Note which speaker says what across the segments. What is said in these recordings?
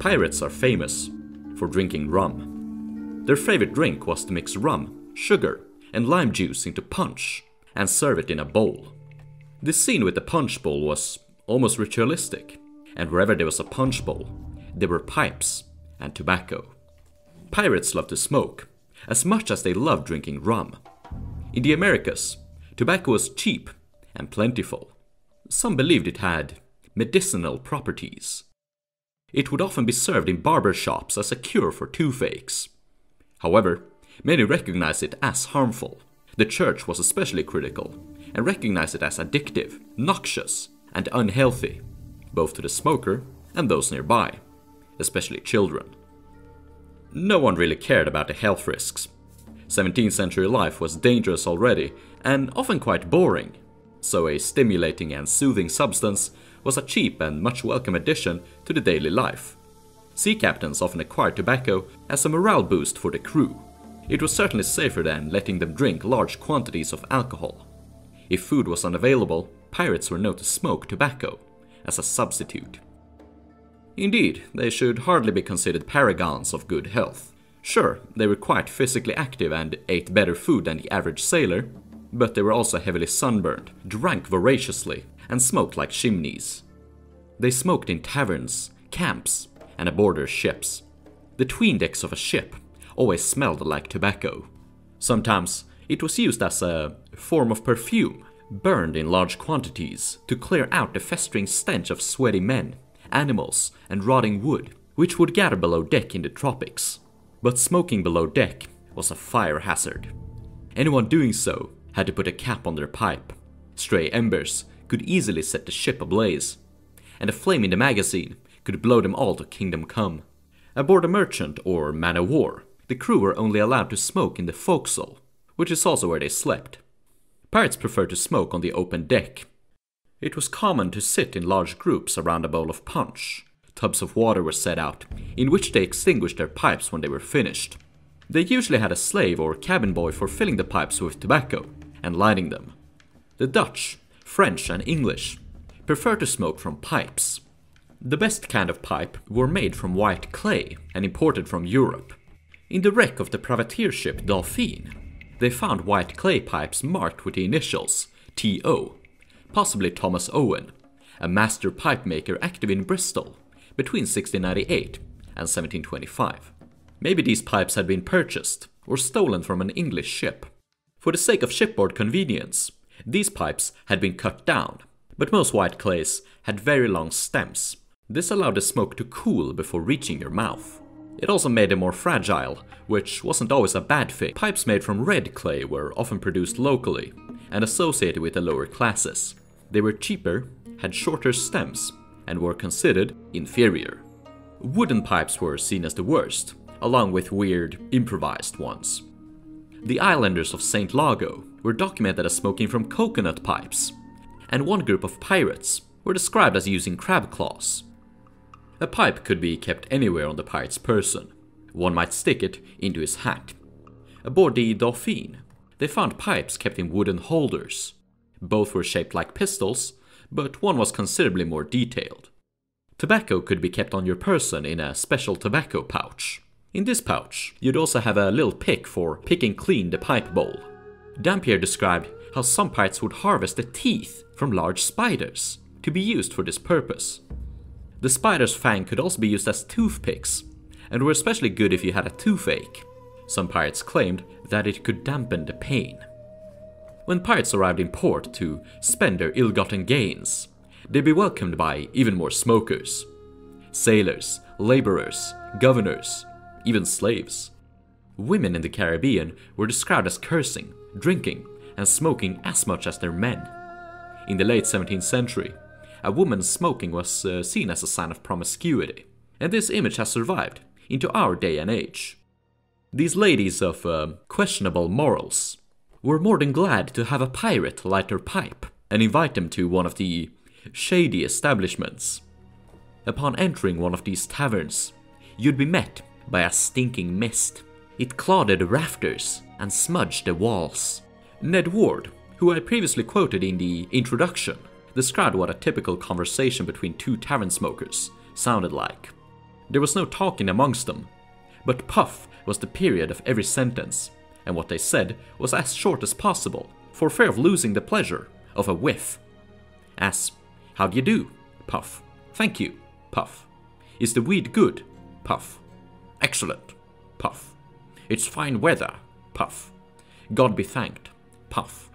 Speaker 1: Pirates are famous for drinking rum. Their favorite drink was to mix rum, sugar, and lime juice into punch and serve it in a bowl. This scene with the punch bowl was almost ritualistic, and wherever there was a punch bowl, there were pipes and tobacco. Pirates loved to smoke as much as they loved drinking rum. In the Americas, tobacco was cheap and plentiful. Some believed it had medicinal properties. It would often be served in barber shops as a cure for toothaches. However, many recognized it as harmful. The church was especially critical and recognized it as addictive, noxious, and unhealthy, both to the smoker and those nearby, especially children. No one really cared about the health risks. 17th century life was dangerous already and often quite boring, so a stimulating and soothing substance was a cheap and much welcome addition to the daily life. Sea captains often acquired tobacco as a morale boost for the crew. It was certainly safer than letting them drink large quantities of alcohol. If food was unavailable, pirates were known to smoke tobacco as a substitute. Indeed, they should hardly be considered paragons of good health. Sure, they were quite physically active and ate better food than the average sailor, but they were also heavily sunburned, drank voraciously, and smoked like chimneys. They smoked in taverns, camps, and aboard ships. The tween decks of a ship always smelled like tobacco. Sometimes it was used as a form of perfume, burned in large quantities to clear out the festering stench of sweaty men, animals, and rotting wood, which would gather below deck in the tropics. But smoking below deck was a fire hazard. Anyone doing so had to put a cap on their pipe. Stray embers could easily set the ship ablaze, and a flame in the magazine could blow them all to kingdom come. Aboard a merchant or man of war, the crew were only allowed to smoke in the forecastle, which is also where they slept. Pirates preferred to smoke on the open deck. It was common to sit in large groups around a bowl of punch. Tubs of water were set out, in which they extinguished their pipes when they were finished. They usually had a slave or cabin boy for filling the pipes with tobacco and lighting them. The Dutch French, and English, prefer to smoke from pipes. The best kind of pipe were made from white clay and imported from Europe. In the wreck of the privateer ship Dauphine, they found white clay pipes marked with the initials T.O., possibly Thomas Owen, a master pipe maker active in Bristol between 1698 and 1725. Maybe these pipes had been purchased or stolen from an English ship. For the sake of shipboard convenience, these pipes had been cut down, but most white clays had very long stems. This allowed the smoke to cool before reaching your mouth. It also made them more fragile, which wasn't always a bad thing. Pipes made from red clay were often produced locally and associated with the lower classes. They were cheaper, had shorter stems, and were considered inferior. Wooden pipes were seen as the worst, along with weird, improvised ones. The islanders of St. Lago were documented as smoking from coconut pipes, and one group of pirates were described as using crab claws. A pipe could be kept anywhere on the pirate's person. One might stick it into his hat. Aboard the Dauphine, they found pipes kept in wooden holders. Both were shaped like pistols, but one was considerably more detailed. Tobacco could be kept on your person in a special tobacco pouch. In this pouch, you'd also have a little pick for picking clean the pipe bowl. Dampier described how some pirates would harvest the teeth from large spiders to be used for this purpose. The spider's fang could also be used as toothpicks, and were especially good if you had a toothache. Some pirates claimed that it could dampen the pain. When pirates arrived in port to spend their ill gotten gains, they'd be welcomed by even more smokers sailors, laborers, governors, even slaves. Women in the Caribbean were described as cursing, drinking, and smoking as much as their men. In the late 17th century, a woman's smoking was uh, seen as a sign of promiscuity, and this image has survived into our day and age. These ladies of uh, questionable morals were more than glad to have a pirate light their pipe and invite them to one of the shady establishments. Upon entering one of these taverns, you'd be met by a stinking mist. It clouded the rafters and smudged the walls. Ned Ward, who I previously quoted in the introduction, described what a typical conversation between two tavern smokers sounded like. There was no talking amongst them, but puff was the period of every sentence, and what they said was as short as possible, for fear of losing the pleasure of a whiff. As, how do you do? Puff. Thank you. Puff. Is the weed good? Puff. Excellent. Puff. It's fine weather. Puff. God be thanked. Puff.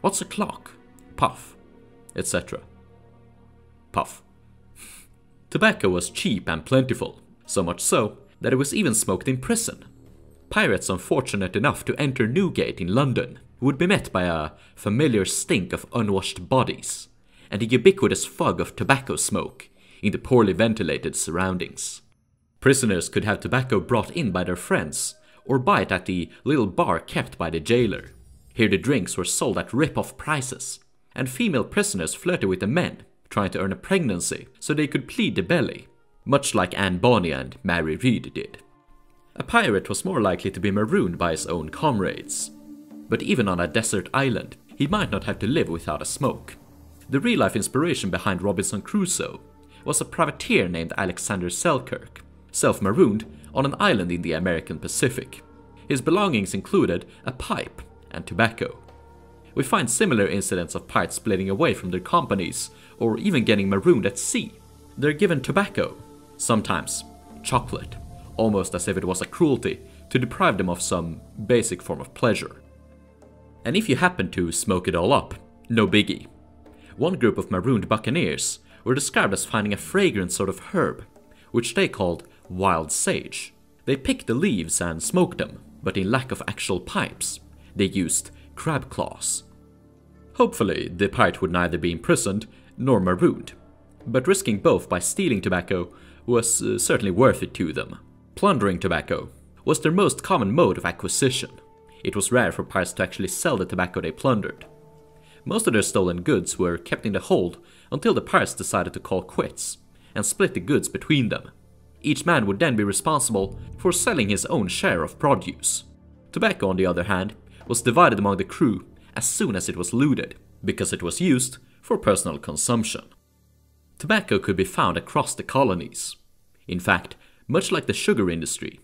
Speaker 1: What's o'clock? Puff. Etc. Puff. Tobacco was cheap and plentiful, so much so that it was even smoked in prison. Pirates unfortunate enough to enter Newgate in London would be met by a familiar stink of unwashed bodies and a ubiquitous fog of tobacco smoke in the poorly ventilated surroundings. Prisoners could have tobacco brought in by their friends or buy it at the little bar kept by the jailer. Here the drinks were sold at rip-off prices, and female prisoners flirted with the men, trying to earn a pregnancy so they could plead the belly, much like Anne Bonny and Mary Read did. A pirate was more likely to be marooned by his own comrades. But even on a desert island, he might not have to live without a smoke. The real life inspiration behind Robinson Crusoe was a privateer named Alexander Selkirk, self marooned on an island in the American Pacific. His belongings included a pipe and tobacco. We find similar incidents of pirates splitting away from their companies or even getting marooned at sea. They're given tobacco, sometimes chocolate, almost as if it was a cruelty to deprive them of some basic form of pleasure. And if you happen to smoke it all up, no biggie. One group of marooned buccaneers were described as finding a fragrant sort of herb, which they called wild sage. They picked the leaves and smoked them, but in lack of actual pipes, they used crab claws. Hopefully, the pirate would neither be imprisoned nor marooned, but risking both by stealing tobacco was uh, certainly worth it to them. Plundering tobacco was their most common mode of acquisition. It was rare for pirates to actually sell the tobacco they plundered. Most of their stolen goods were kept in the hold until the pirates decided to call quits and split the goods between them. Each man would then be responsible for selling his own share of produce. Tobacco, on the other hand, was divided among the crew as soon as it was looted, because it was used for personal consumption. Tobacco could be found across the colonies. In fact, much like the sugar industry,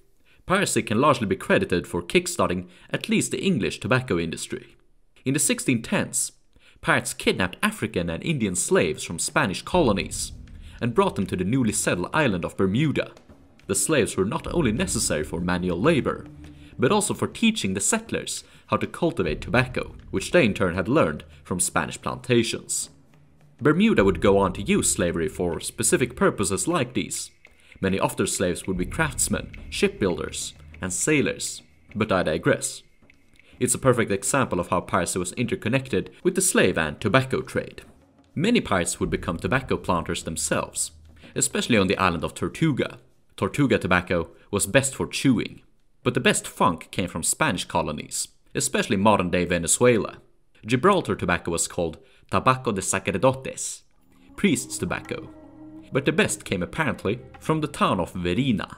Speaker 1: piracy can largely be credited for kickstarting at least the English tobacco industry. In the 1610s, pirates kidnapped African and Indian slaves from Spanish colonies and brought them to the newly settled island of Bermuda. The slaves were not only necessary for manual labor, but also for teaching the settlers how to cultivate tobacco, which they in turn had learned from Spanish plantations. Bermuda would go on to use slavery for specific purposes like these, Many of their slaves would be craftsmen, shipbuilders, and sailors. But I digress. It's a perfect example of how piracy was interconnected with the slave and tobacco trade. Many pirates would become tobacco planters themselves, especially on the island of Tortuga. Tortuga tobacco was best for chewing, but the best funk came from Spanish colonies, especially modern day Venezuela. Gibraltar tobacco was called tabaco de sacerdotes, priest's tobacco, but the best came apparently from the town of Verina.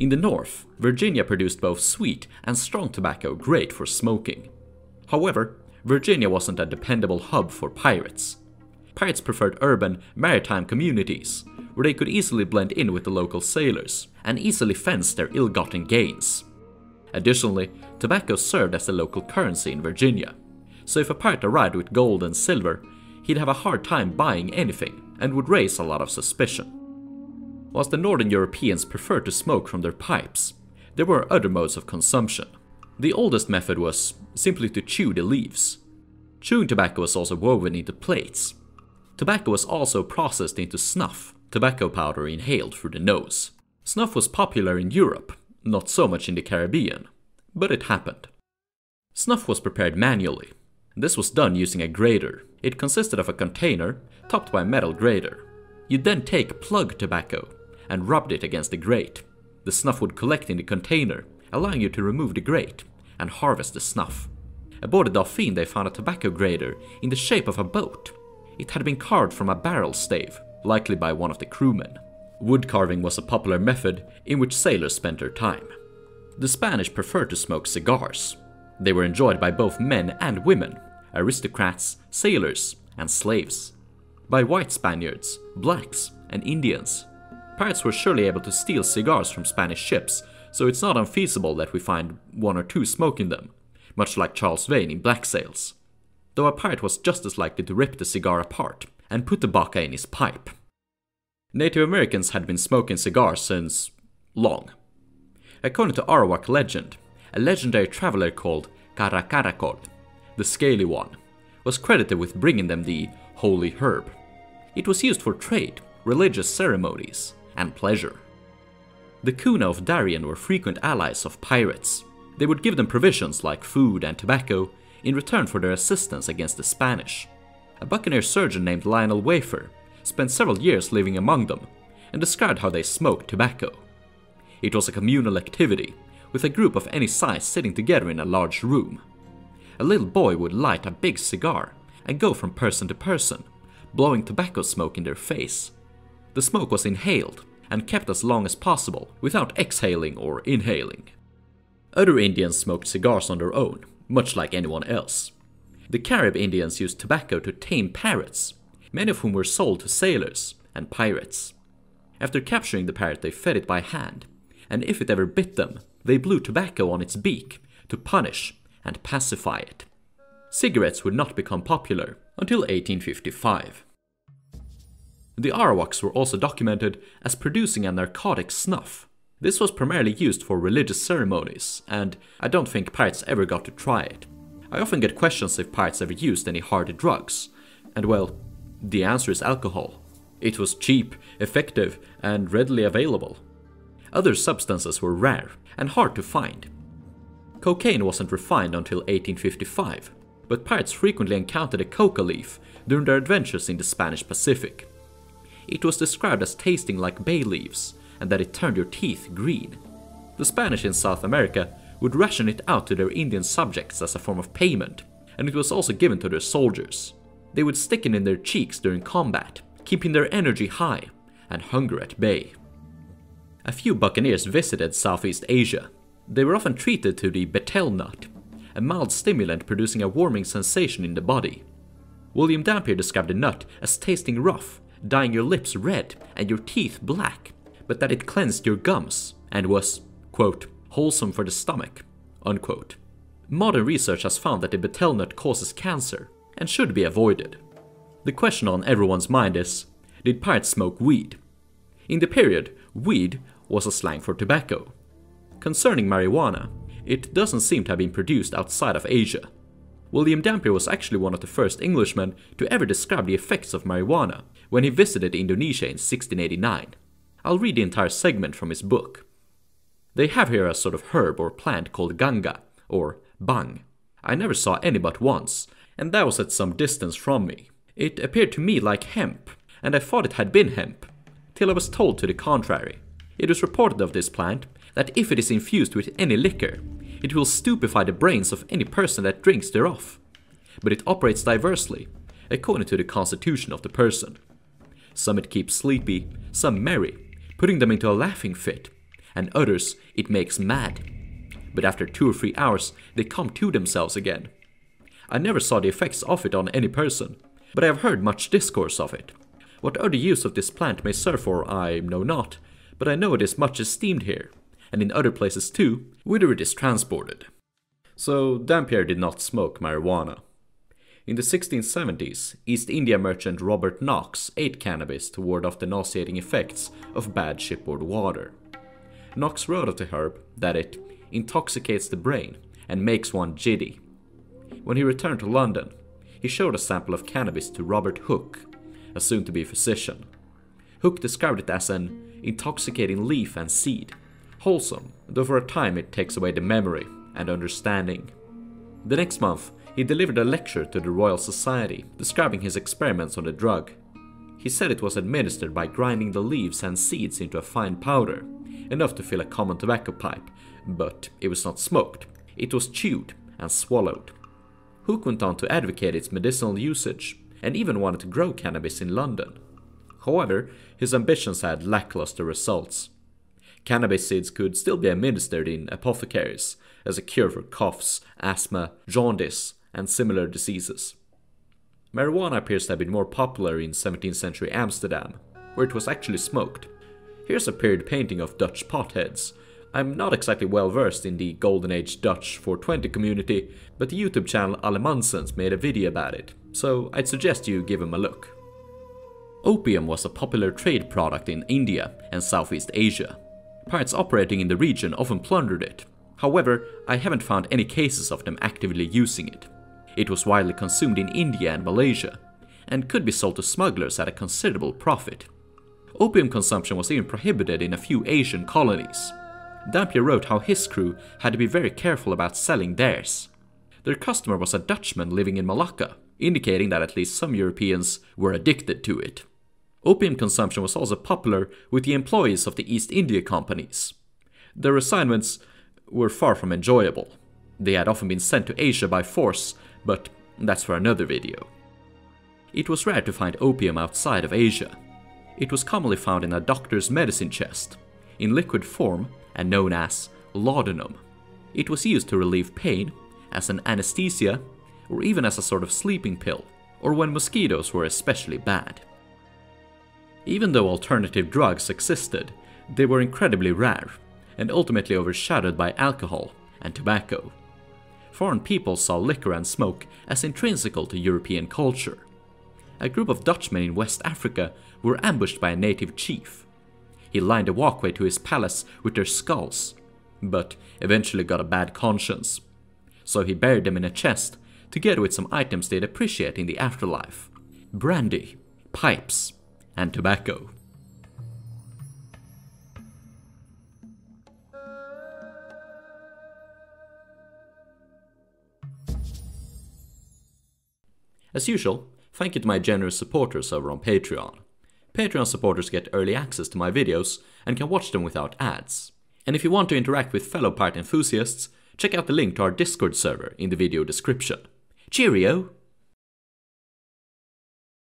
Speaker 1: In the north, Virginia produced both sweet and strong tobacco great for smoking. However, Virginia wasn't a dependable hub for pirates. Pirates preferred urban, maritime communities, where they could easily blend in with the local sailors and easily fence their ill-gotten gains. Additionally, tobacco served as the local currency in Virginia, so if a pirate arrived with gold and silver, he'd have a hard time buying anything and would raise a lot of suspicion. Whilst the Northern Europeans preferred to smoke from their pipes, there were other modes of consumption. The oldest method was simply to chew the leaves. Chewing tobacco was also woven into plates. Tobacco was also processed into snuff, tobacco powder inhaled through the nose. Snuff was popular in Europe, not so much in the Caribbean, but it happened. Snuff was prepared manually. This was done using a grater. It consisted of a container topped by a metal grater. You'd then take plug tobacco and rubbed it against the grate. The snuff would collect in the container, allowing you to remove the grate and harvest the snuff. Aboard the Dauphine they found a tobacco grater in the shape of a boat. It had been carved from a barrel stave, likely by one of the crewmen. Wood carving was a popular method in which sailors spent their time. The Spanish preferred to smoke cigars. They were enjoyed by both men and women, aristocrats, sailors, and slaves by white Spaniards, blacks, and Indians. Pirates were surely able to steal cigars from Spanish ships, so it's not unfeasible that we find one or two smoking them, much like Charles Vane in Black Sails. Though a pirate was just as likely to rip the cigar apart and put the baca in his pipe. Native Americans had been smoking cigars since long. According to Arawak legend, a legendary traveler called Karakaracol, the Scaly One, was credited with bringing them the holy herb. It was used for trade, religious ceremonies, and pleasure. The Kuna of Darien were frequent allies of pirates. They would give them provisions like food and tobacco in return for their assistance against the Spanish. A buccaneer surgeon named Lionel Wafer spent several years living among them and described how they smoked tobacco. It was a communal activity, with a group of any size sitting together in a large room. A little boy would light a big cigar and go from person to person, blowing tobacco smoke in their face. The smoke was inhaled and kept as long as possible without exhaling or inhaling. Other Indians smoked cigars on their own, much like anyone else. The Carib Indians used tobacco to tame parrots, many of whom were sold to sailors and pirates. After capturing the parrot, they fed it by hand, and if it ever bit them, they blew tobacco on its beak to punish and pacify it. Cigarettes would not become popular until 1855. The Arawaks were also documented as producing a narcotic snuff. This was primarily used for religious ceremonies, and I don't think pirates ever got to try it. I often get questions if pirates ever used any hard drugs, and well, the answer is alcohol. It was cheap, effective, and readily available. Other substances were rare and hard to find. Cocaine wasn't refined until 1855, but pirates frequently encountered a coca leaf during their adventures in the Spanish Pacific. It was described as tasting like bay leaves and that it turned your teeth green. The Spanish in South America would ration it out to their Indian subjects as a form of payment, and it was also given to their soldiers. They would stick it in their cheeks during combat, keeping their energy high and hunger at bay. A few buccaneers visited Southeast Asia. They were often treated to the betel nut, a mild stimulant producing a warming sensation in the body. William Dampier described the nut as tasting rough, dyeing your lips red and your teeth black, but that it cleansed your gums and was, quote, wholesome for the stomach, unquote. Modern research has found that the betel nut causes cancer and should be avoided. The question on everyone's mind is did pirates smoke weed? In the period, weed was a slang for tobacco. Concerning marijuana, it doesn't seem to have been produced outside of Asia. William Dampier was actually one of the first Englishmen to ever describe the effects of marijuana when he visited Indonesia in 1689. I'll read the entire segment from his book. They have here a sort of herb or plant called ganga, or bang. I never saw any but once, and that was at some distance from me. It appeared to me like hemp, and I thought it had been hemp, till I was told to the contrary. It is reported of this plant that if it is infused with any liquor, it will stupefy the brains of any person that drinks thereof. But it operates diversely, according to the constitution of the person. Some it keeps sleepy, some merry, putting them into a laughing fit, and others it makes mad. But after two or three hours, they come to themselves again. I never saw the effects of it on any person, but I have heard much discourse of it. What other use of this plant may serve for, I know not, but I know it is much esteemed here, and in other places too, whither it is transported. So Dampier did not smoke marijuana. In the 1670s, East India merchant Robert Knox ate cannabis to ward off the nauseating effects of bad shipboard water. Knox wrote of the herb that it intoxicates the brain and makes one giddy. When he returned to London, he showed a sample of cannabis to Robert Hooke, a soon to be physician. Hooke described it as an intoxicating leaf and seed, wholesome, though for a time it takes away the memory and understanding. The next month, he delivered a lecture to the Royal Society describing his experiments on the drug. He said it was administered by grinding the leaves and seeds into a fine powder, enough to fill a common tobacco pipe, but it was not smoked, it was chewed and swallowed. Hooke went on to advocate its medicinal usage and even wanted to grow cannabis in London. However, his ambitions had lackluster results. Cannabis seeds could still be administered in apothecaries as a cure for coughs, asthma, jaundice, and similar diseases. Marijuana appears to have been more popular in 17th century Amsterdam, where it was actually smoked. Here's a period painting of Dutch potheads. I'm not exactly well versed in the Golden Age Dutch 420 community, but the YouTube channel Allemansens made a video about it, so I'd suggest you give him a look. Opium was a popular trade product in India and Southeast Asia. Pirates operating in the region often plundered it. However, I haven't found any cases of them actively using it. It was widely consumed in India and Malaysia, and could be sold to smugglers at a considerable profit. Opium consumption was even prohibited in a few Asian colonies. Dampier wrote how his crew had to be very careful about selling theirs. Their customer was a Dutchman living in Malacca, indicating that at least some Europeans were addicted to it. Opium consumption was also popular with the employees of the East India companies. Their assignments were far from enjoyable. They had often been sent to Asia by force, but that's for another video. It was rare to find opium outside of Asia. It was commonly found in a doctor's medicine chest, in liquid form and known as laudanum. It was used to relieve pain, as an anesthesia, or even as a sort of sleeping pill, or when mosquitoes were especially bad. Even though alternative drugs existed, they were incredibly rare and ultimately overshadowed by alcohol and tobacco. Foreign people saw liquor and smoke as intrinsical to European culture. A group of Dutchmen in West Africa were ambushed by a native chief. He lined a walkway to his palace with their skulls, but eventually got a bad conscience. So he buried them in a chest, together with some items they'd appreciate in the afterlife brandy, pipes, and tobacco. As usual, thank you to my generous supporters over on Patreon. Patreon supporters get early access to my videos and can watch them without ads. And if you want to interact with fellow part enthusiasts, check out the link to our Discord server in the video description. Cheerio!